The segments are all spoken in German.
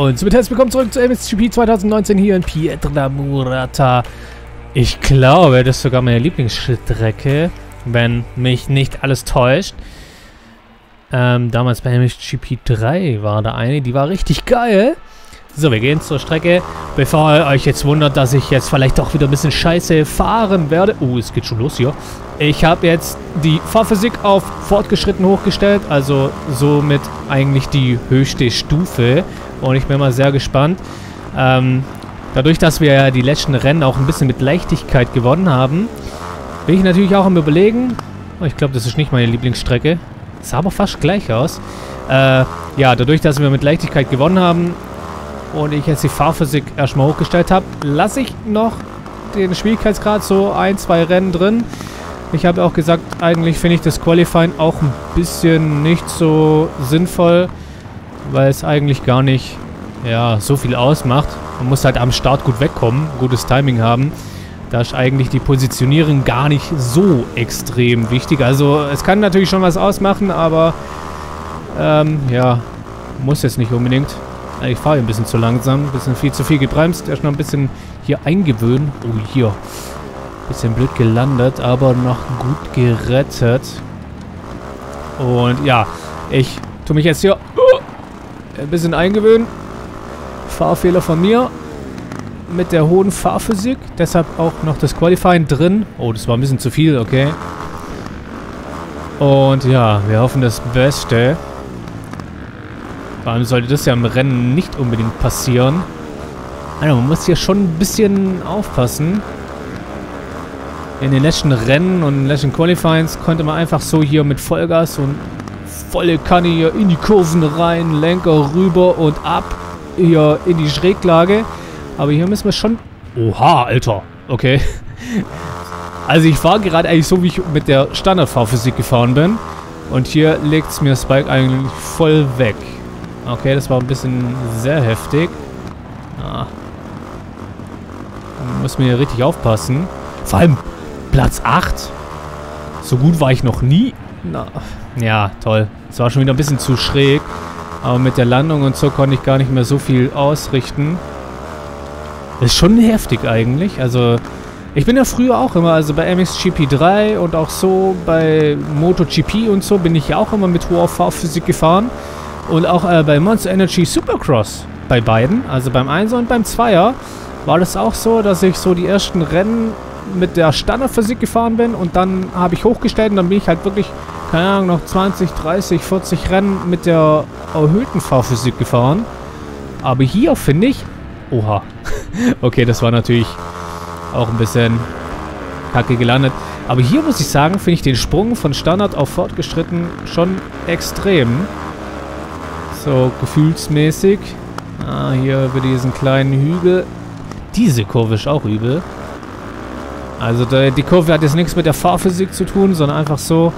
und somit herzlich willkommen zurück zu MSGP 2019 hier in Pietraburata. Ich glaube, das ist sogar meine Lieblingsstrecke, wenn mich nicht alles täuscht. Ähm, damals bei MSGP 3 war da eine, die war richtig geil. So, wir gehen zur Strecke. Bevor ihr euch jetzt wundert, dass ich jetzt vielleicht doch wieder ein bisschen scheiße fahren werde. Oh, es geht schon los hier. Ich habe jetzt die Fahrphysik auf fortgeschritten hochgestellt. Also somit eigentlich die höchste Stufe. Und ich bin mal sehr gespannt. Ähm, dadurch, dass wir ja die letzten Rennen auch ein bisschen mit Leichtigkeit gewonnen haben, bin ich natürlich auch am überlegen. Oh, ich glaube, das ist nicht meine Lieblingsstrecke. Sah aber fast gleich aus. Äh, ja, dadurch, dass wir mit Leichtigkeit gewonnen haben, und ich jetzt die Fahrphysik erstmal hochgestellt habe, lasse ich noch den Schwierigkeitsgrad so ein, zwei Rennen drin. Ich habe auch gesagt, eigentlich finde ich das Qualifying auch ein bisschen nicht so sinnvoll, weil es eigentlich gar nicht ja, so viel ausmacht. Man muss halt am Start gut wegkommen, gutes Timing haben. Da ist eigentlich die Positionierung gar nicht so extrem wichtig. Also es kann natürlich schon was ausmachen, aber ähm, ja, muss jetzt nicht unbedingt. Ich fahre ein bisschen zu langsam, ein bisschen viel zu viel gebremst. Erst noch ein bisschen hier eingewöhnen. Oh, hier. Bisschen blöd gelandet, aber noch gut gerettet. Und ja, ich tue mich jetzt hier uh, ein bisschen eingewöhnen. Fahrfehler von mir. Mit der hohen Fahrphysik. Deshalb auch noch das Qualifying drin. Oh, das war ein bisschen zu viel, okay. Und ja, wir hoffen das Beste. Vor allem sollte das ja im Rennen nicht unbedingt passieren. Also man muss hier schon ein bisschen aufpassen. In den letzten Rennen und letzten Qualifyings konnte man einfach so hier mit Vollgas und volle Kanne hier in die Kurven rein, Lenker rüber und ab hier in die Schräglage. Aber hier müssen wir schon... Oha, Alter. Okay. Also ich war gerade eigentlich so, wie ich mit der Standardfahrphysik gefahren bin. Und hier legt es mir Spike eigentlich voll weg. Okay, das war ein bisschen sehr heftig. Ah. Muss man hier richtig aufpassen. Vor allem Platz 8. So gut war ich noch nie. Na, ja, toll. Es war schon wieder ein bisschen zu schräg. Aber mit der Landung und so konnte ich gar nicht mehr so viel ausrichten. Ist schon heftig eigentlich. Also, ich bin ja früher auch immer, also bei MXGP 3 und auch so bei MotoGP und so bin ich ja auch immer mit hoher Fahrphysik gefahren. Und auch äh, bei Monster Energy Supercross bei beiden, also beim 1 und beim 2er, war das auch so, dass ich so die ersten Rennen mit der Standardphysik gefahren bin und dann habe ich hochgestellt und dann bin ich halt wirklich, keine Ahnung, noch 20, 30, 40 Rennen mit der erhöhten Fahrphysik gefahren. Aber hier finde ich... Oha. okay, das war natürlich auch ein bisschen kacke gelandet. Aber hier muss ich sagen, finde ich den Sprung von Standard auf fortgeschritten schon extrem. So, gefühlsmäßig. Ah, hier über diesen kleinen Hügel. Diese Kurve ist auch übel. Also die Kurve hat jetzt nichts mit der Fahrphysik zu tun, sondern einfach so.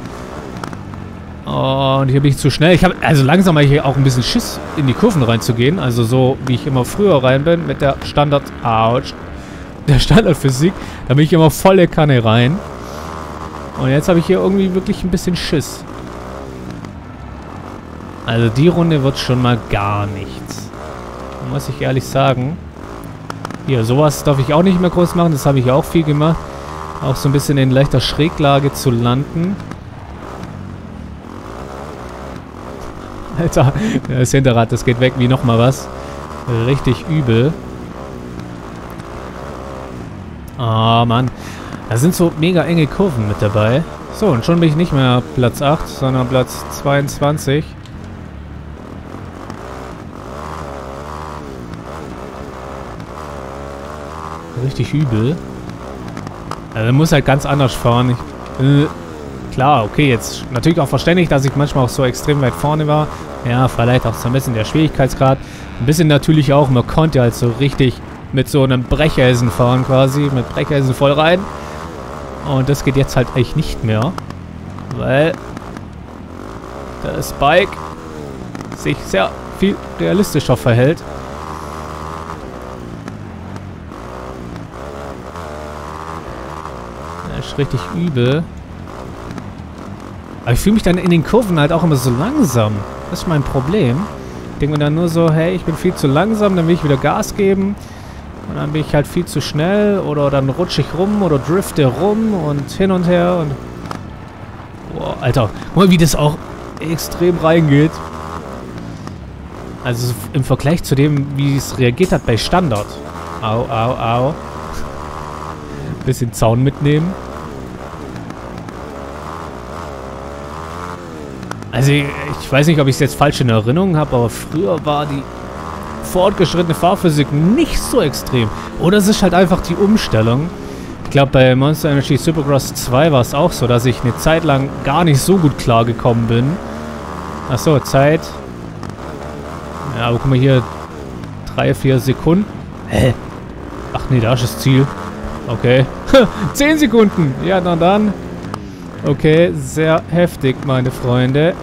Und hier bin ich zu schnell. Ich habe also langsam habe ich auch ein bisschen Schiss, in die Kurven reinzugehen. Also so, wie ich immer früher rein bin, mit der Standard... Ouch. Der Standardphysik. Da bin ich immer volle Kanne rein. Und jetzt habe ich hier irgendwie wirklich ein bisschen Schiss. Also die Runde wird schon mal gar nichts. Muss ich ehrlich sagen. Hier, sowas darf ich auch nicht mehr groß machen. Das habe ich auch viel gemacht. Auch so ein bisschen in leichter Schräglage zu landen. Alter, das Hinterrad, das geht weg wie nochmal was. Richtig übel. Ah, oh, Mann. Da sind so mega enge Kurven mit dabei. So, und schon bin ich nicht mehr Platz 8, sondern Platz 22. richtig übel. Also man muss halt ganz anders fahren. Ich, äh, klar, okay, jetzt natürlich auch verständlich, dass ich manchmal auch so extrem weit vorne war. Ja, vielleicht auch so ein bisschen der Schwierigkeitsgrad. Ein bisschen natürlich auch, man konnte halt so richtig mit so einem Brecheisen fahren quasi, mit Brecheisen voll rein. Und das geht jetzt halt echt nicht mehr, weil das Bike sich sehr viel realistischer verhält. ist richtig übel. Aber ich fühle mich dann in den Kurven halt auch immer so langsam. Das ist mein Problem. denke mir dann nur so, hey, ich bin viel zu langsam, dann will ich wieder Gas geben. Und dann bin ich halt viel zu schnell oder dann rutsche ich rum oder drifte rum und hin und her und... Boah, Alter, guck mal, wie das auch extrem reingeht. Also im Vergleich zu dem, wie es reagiert hat bei Standard. Au, au, au. Bisschen Zaun mitnehmen. Also ich weiß nicht, ob ich es jetzt falsch in Erinnerung habe, aber früher war die fortgeschrittene Fahrphysik nicht so extrem. Oder es ist halt einfach die Umstellung. Ich glaube, bei Monster Energy Supercross 2 war es auch so, dass ich eine Zeit lang gar nicht so gut klargekommen bin. Achso, Zeit. Ja, aber guck mal hier. 3, 4 Sekunden. Hä? Ach nee, da ist das Ziel. Okay. 10 Sekunden. Ja, na dann. Okay, sehr heftig, meine Freunde.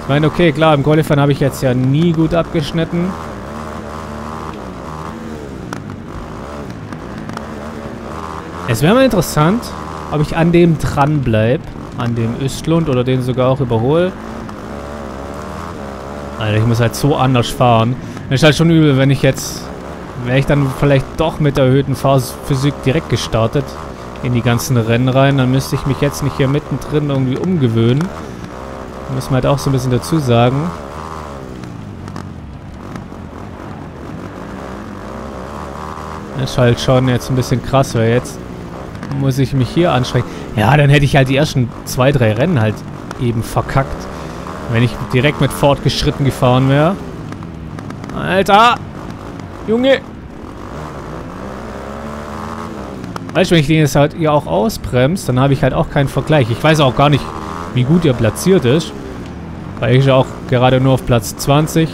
Ich meine, okay, klar, im Qualifying habe ich jetzt ja nie gut abgeschnitten. Es wäre mal interessant, ob ich an dem dran bleibe, an dem Östlund oder den sogar auch überhole. Alter, ich muss halt so anders fahren. Das ist halt schon übel, wenn ich jetzt Wäre ich dann vielleicht doch mit erhöhten Fahrphysik direkt gestartet in die ganzen Rennen rein, dann müsste ich mich jetzt nicht hier mittendrin irgendwie umgewöhnen. Muss man halt auch so ein bisschen dazu sagen. Das ist halt schon jetzt ein bisschen krass, weil jetzt muss ich mich hier anstrengen. Ja, dann hätte ich halt die ersten zwei, drei Rennen halt eben verkackt. Wenn ich direkt mit fortgeschritten gefahren wäre. Alter! Junge! Weißt du, wenn ich den jetzt halt hier auch ausbremse, dann habe ich halt auch keinen Vergleich. Ich weiß auch gar nicht, wie gut er platziert ist. Weil ich ja auch gerade nur auf Platz 20.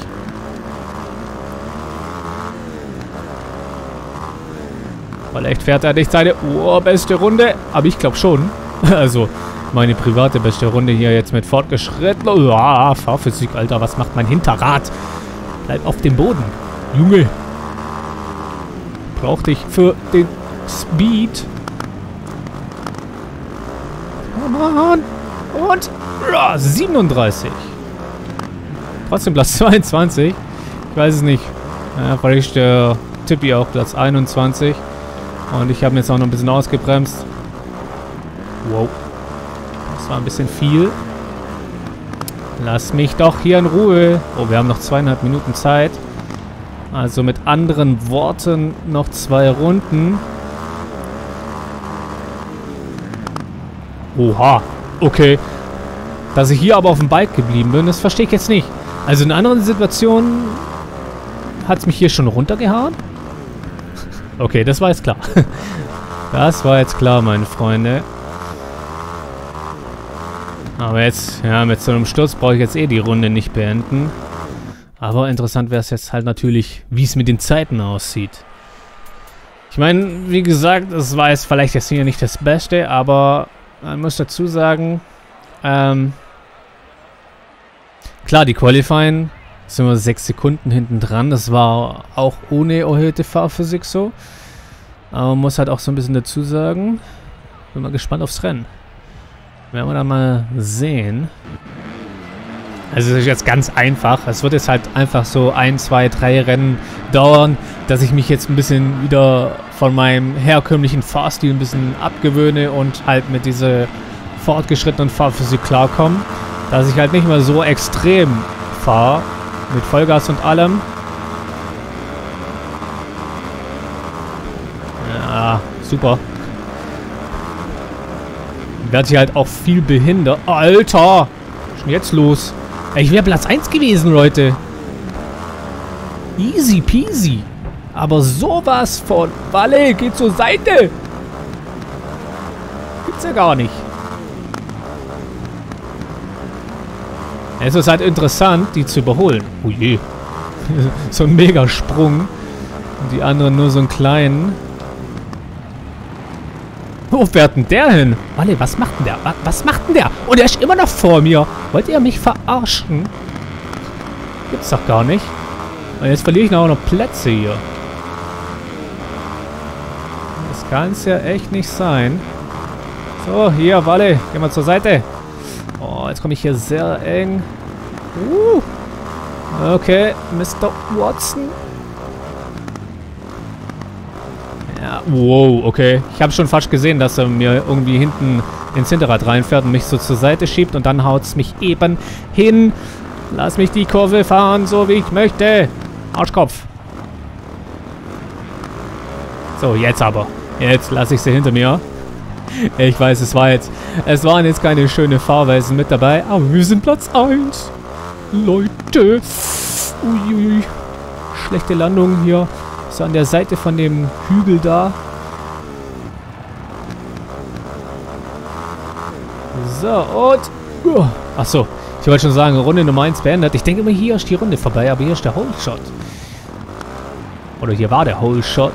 Vielleicht fährt er nicht seine oh, beste Runde. Aber ich glaube schon. Also, meine private beste Runde hier jetzt mit fortgeschritten. Oh, Fahrphysik, Alter. Was macht mein Hinterrad? Bleib auf dem Boden. Junge, brauchte ich für den Speed. Come on. Und ja, 37. Trotzdem Platz 22. Ich weiß es nicht. Ja, vielleicht der Tippi auch Platz 21. Und ich habe jetzt auch noch ein bisschen ausgebremst. Wow. Das war ein bisschen viel. Lass mich doch hier in Ruhe. Oh, wir haben noch zweieinhalb Minuten Zeit. Also mit anderen Worten noch zwei Runden. Oha, okay. Dass ich hier aber auf dem Bike geblieben bin, das verstehe ich jetzt nicht. Also in anderen Situationen hat es mich hier schon runtergehauen. Okay, das war jetzt klar. Das war jetzt klar, meine Freunde. Aber jetzt, ja, mit so einem Sturz brauche ich jetzt eh die Runde nicht beenden. Aber interessant wäre es jetzt halt natürlich, wie es mit den Zeiten aussieht. Ich meine, wie gesagt, es war jetzt vielleicht jetzt hier nicht das Beste, aber man muss dazu sagen, ähm, klar, die Qualifying sind wir sechs Sekunden hinten dran. Das war auch ohne erhöhte Fahrphysik so. Aber man muss halt auch so ein bisschen dazu sagen, bin mal gespannt aufs Rennen. Werden wir dann mal sehen. Also es ist jetzt ganz einfach. Es wird jetzt halt einfach so ein, zwei, drei Rennen dauern, dass ich mich jetzt ein bisschen wieder von meinem herkömmlichen Fahrstil ein bisschen abgewöhne und halt mit dieser fortgeschrittenen Fahrphysik klarkomme. Dass ich halt nicht mehr so extrem fahre, mit Vollgas und allem. Ja, super. Werde ich halt auch viel behindert. Alter! Was ist denn jetzt los? Ich wäre Platz 1 gewesen, Leute. Easy peasy. Aber sowas von... Walle, geh zur Seite. Gibt's ja gar nicht. Es ist halt interessant, die zu überholen. Oh je. so ein Megasprung. Und die anderen nur so einen kleinen. Wo fährt denn der hin? Warte, was macht denn der? Was macht denn der? Und er ist immer noch vor mir. Wollt ihr mich verarschen? Gibt's doch gar nicht. Und jetzt verliere ich auch noch Plätze hier. Das kann es ja echt nicht sein. So, hier, Walle. Geh mal zur Seite. Oh, jetzt komme ich hier sehr eng. Uh. Okay, Mr. Watson. Ja, wow, okay. Ich habe schon fast gesehen, dass er mir irgendwie hinten ins Hinterrad reinfährt und mich so zur Seite schiebt und dann haut es mich eben hin. Lass mich die Kurve fahren, so wie ich möchte. Arschkopf. So, jetzt aber. Jetzt lasse ich sie hinter mir. Ich weiß, es war jetzt... Es waren jetzt keine schönen Fahrweisen mit dabei, aber wir sind Platz 1. Leute. Uiuiui. Schlechte Landung hier. So an der Seite von dem Hügel da. So, und... Uh, achso, ich wollte schon sagen, Runde Nummer 1 beendet. Ich denke immer, hier ist die Runde vorbei, aber hier ist der Hole Shot. Oder hier war der Hole Shot.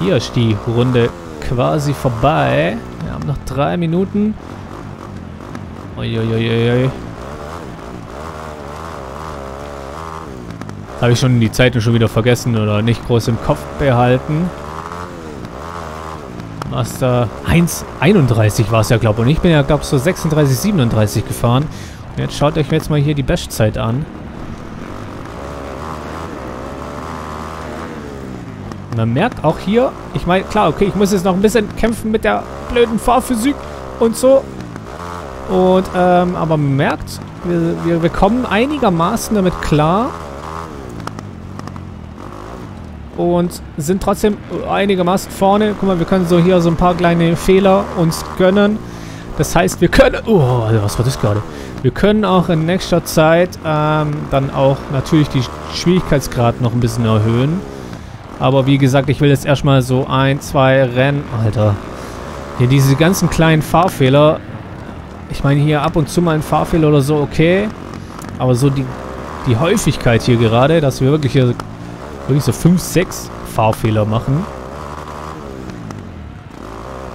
Hier ist die Runde quasi vorbei. Wir haben noch drei Minuten. Uiuiuiui. Habe ich schon die Zeit schon wieder vergessen oder nicht groß im Kopf behalten. Master 1,31 war es ja, glaube ich. Und ich bin ja, glaube ich, so 36, 37 gefahren. Und jetzt schaut euch jetzt mal hier die Bestzeit an. Man merkt auch hier, ich meine, klar, okay, ich muss jetzt noch ein bisschen kämpfen mit der blöden Fahrphysik und so. Und, ähm, aber man merkt, wir, wir, wir kommen einigermaßen damit klar. Und sind trotzdem einigermaßen vorne. Guck mal, wir können so hier so ein paar kleine Fehler uns gönnen. Das heißt, wir können... Oh, was war das gerade? Wir können auch in nächster Zeit ähm, dann auch natürlich die Schwierigkeitsgrad noch ein bisschen erhöhen. Aber wie gesagt, ich will jetzt erstmal so ein, zwei Rennen... Alter. Hier diese ganzen kleinen Fahrfehler. Ich meine, hier ab und zu mal ein Fahrfehler oder so, okay. Aber so die, die Häufigkeit hier gerade, dass wir wirklich hier wirklich so 5, 6 Fahrfehler machen.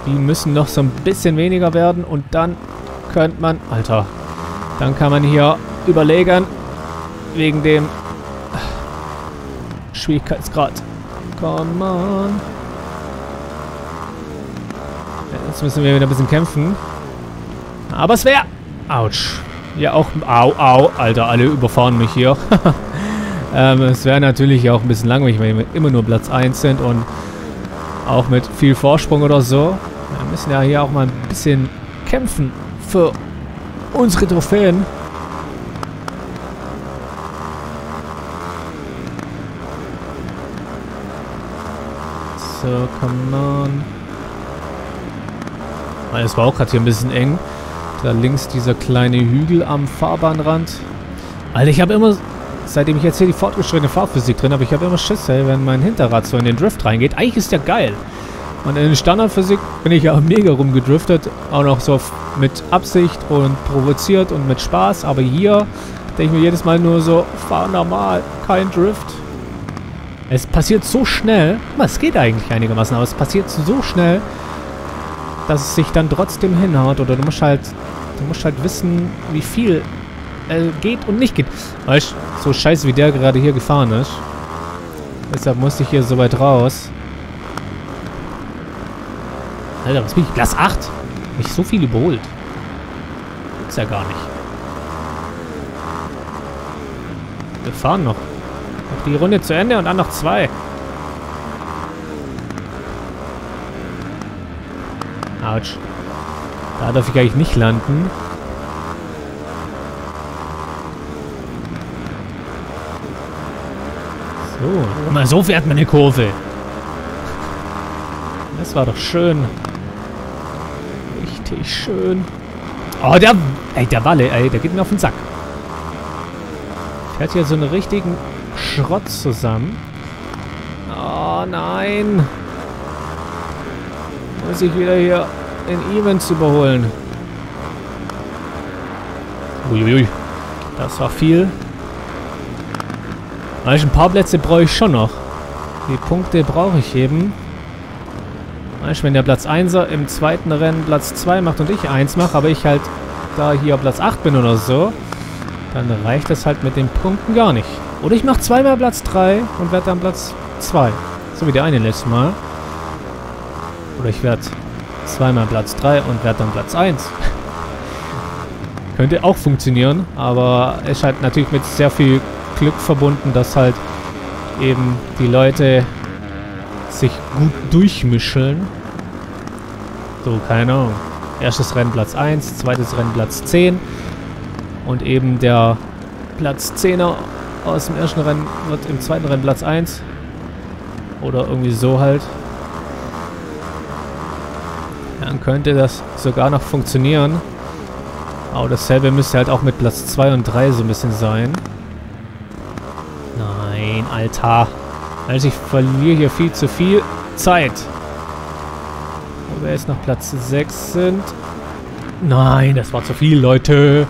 Die müssen noch so ein bisschen weniger werden und dann könnte man... Alter. Dann kann man hier überlegen, wegen dem Schwierigkeitsgrad. Come on. Jetzt müssen wir wieder ein bisschen kämpfen. Aber es wäre... Autsch. Ja, auch... Au, au. Alter, alle überfahren mich hier. ähm, es wäre natürlich auch ein bisschen langweilig, wenn wir immer nur Platz 1 sind und auch mit viel Vorsprung oder so. Wir müssen ja hier auch mal ein bisschen kämpfen für unsere Trophäen. So, come on. Es war auch gerade hier ein bisschen eng. Da links dieser kleine Hügel am Fahrbahnrand. Alter, ich habe immer, seitdem ich jetzt hier die fortgeschrittene Fahrphysik drin habe, ich habe immer Schiss, ey, wenn mein Hinterrad so in den Drift reingeht. Eigentlich ist der geil. Und in der Standardphysik bin ich ja mega rumgedriftet. Auch noch so mit Absicht und provoziert und mit Spaß. Aber hier denke ich mir jedes Mal nur so, fahr normal, kein Drift. Es passiert so schnell, es geht eigentlich einigermaßen, aber es passiert so schnell, dass es sich dann trotzdem hinhaut. Oder du musst halt, du musst halt wissen, wie viel äh, geht und nicht geht. Weißt du, so scheiße wie der gerade hier gefahren ist. Deshalb musste ich hier so weit raus. Alter, was bin ich? Platz 8? Mich so viel überholt. Gibt's ja gar nicht. Wir fahren noch die Runde zu Ende und dann noch zwei. Autsch. Da darf ich eigentlich nicht landen. So, mal so fährt man eine Kurve. Das war doch schön. Richtig schön. Oh, der... Ey, der Walle, ey, der geht mir auf den Sack. Fährt hier so einen richtigen Schrott zusammen. Oh nein. Muss ich wieder hier in Events überholen. Uiuiui. Das war viel. Weißt, ein paar Plätze brauche ich schon noch. Die Punkte brauche ich eben. Weißt, wenn der Platz 1 im zweiten Rennen Platz 2 macht und ich 1 mache, aber ich halt da hier Platz 8 bin oder so, dann reicht das halt mit den Punkten gar nicht. Oder ich mache zweimal Platz 3 und werde dann Platz 2. So wie der eine letzte Mal. Oder ich werde zweimal Platz 3 und werde dann Platz 1. Könnte auch funktionieren, aber ist halt natürlich mit sehr viel Glück verbunden, dass halt eben die Leute sich gut durchmischeln. So, keine Ahnung. Erstes Rennen Platz 1, zweites Rennen Platz 10. Und eben der Platz 10er aus dem ersten Rennen wird im zweiten Rennen Platz 1. Oder irgendwie so halt. Dann könnte das sogar noch funktionieren. Aber dasselbe müsste halt auch mit Platz 2 und 3 so ein bisschen sein. Nein, Alter. Also ich verliere hier viel zu viel Zeit. Wo wir jetzt noch Platz 6 sind. Nein, das war zu viel, Leute.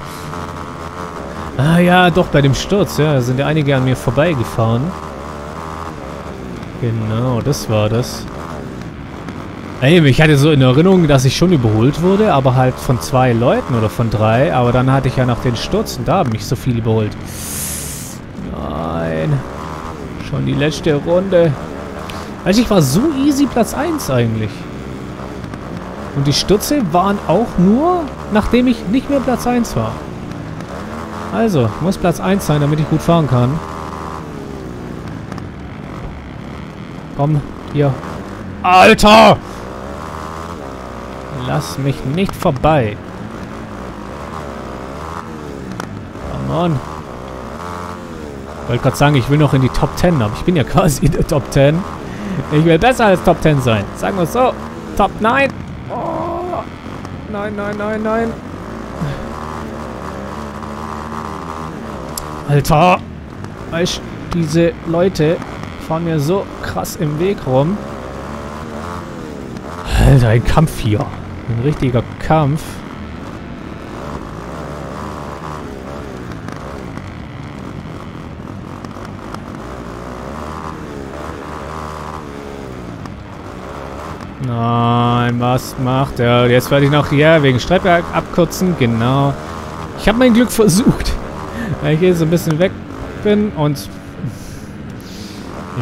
Ah ja, doch, bei dem Sturz, ja, sind ja einige an mir vorbeigefahren. Genau, das war das. Ey, ich hatte so in Erinnerung, dass ich schon überholt wurde, aber halt von zwei Leuten oder von drei. Aber dann hatte ich ja noch den Sturz und da haben mich so viele überholt. Schon die letzte Runde. Also ich war so easy Platz 1 eigentlich. Und die Stürze waren auch nur, nachdem ich nicht mehr Platz 1 war. Also, muss Platz 1 sein, damit ich gut fahren kann. Komm, hier. Alter! Lass mich nicht vorbei. Come on. Wollte gerade sagen, ich will noch in die Top 10, aber ich bin ja quasi in der Top 10. Ich will besser als Top 10 sein. Sagen wir es so. Top 9. Oh. Nein, nein, nein, nein. Alter! Weißt diese Leute fahren mir so krass im Weg rum. Alter, ein Kampf hier. Ein richtiger Kampf. Nein, was macht er? Jetzt werde ich noch hier wegen Streitberg abkürzen. Genau. Ich habe mein Glück versucht. Weil ich hier so ein bisschen weg bin und...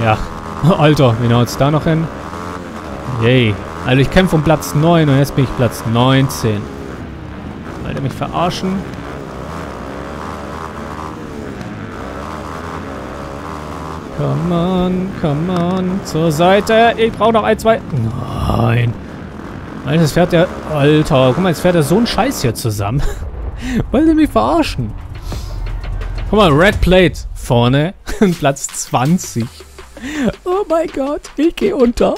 Ja. Alter, wie haut's da noch hin? Yay. Also ich kämpfe um Platz 9 und jetzt bin ich Platz 19. Wollt ihr mich verarschen? Come on, come on. Zur Seite. Ich brauche noch ein, zwei... Nein. Alter, jetzt fährt der... Alter, guck mal, jetzt fährt er so ein Scheiß hier zusammen. Wollt ihr mich verarschen? Guck mal, Red Plate vorne. Platz 20. Oh mein Gott, ich gehe unter.